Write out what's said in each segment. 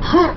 哼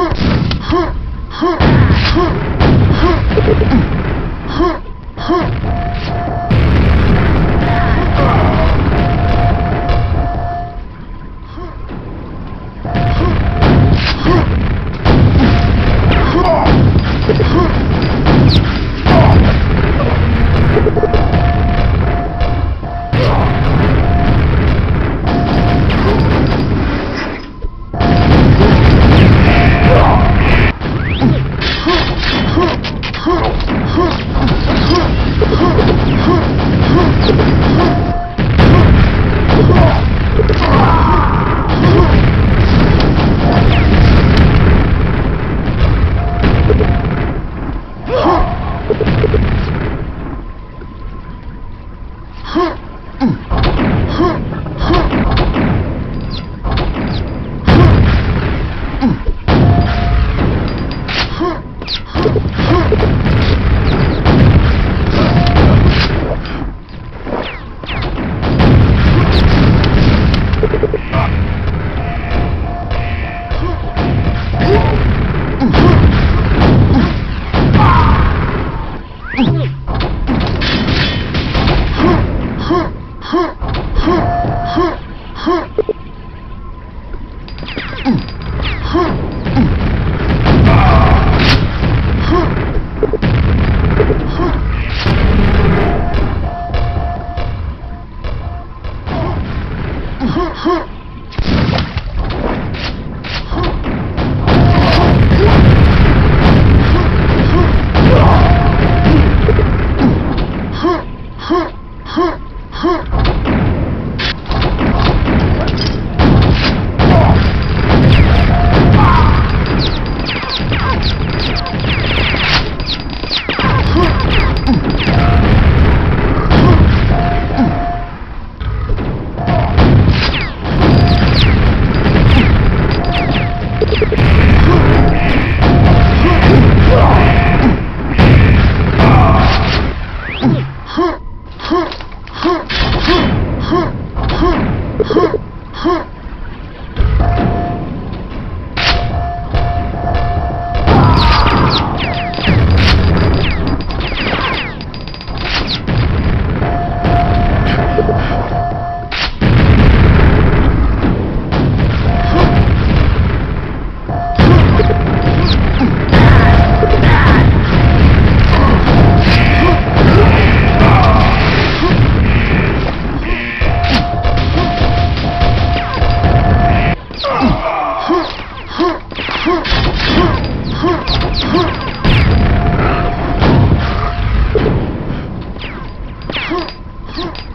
Huh. 哼哼。Huh?